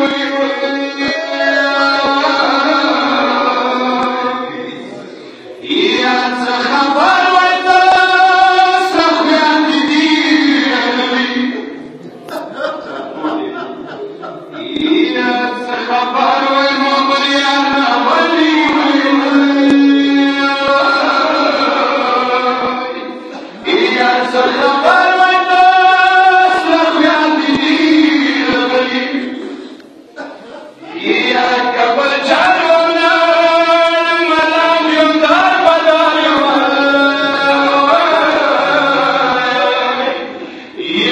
Yeah, it's a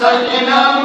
सके नाम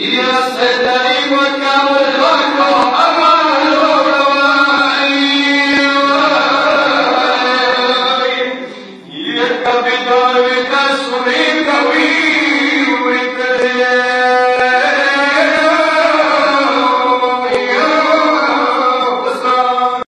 Yes,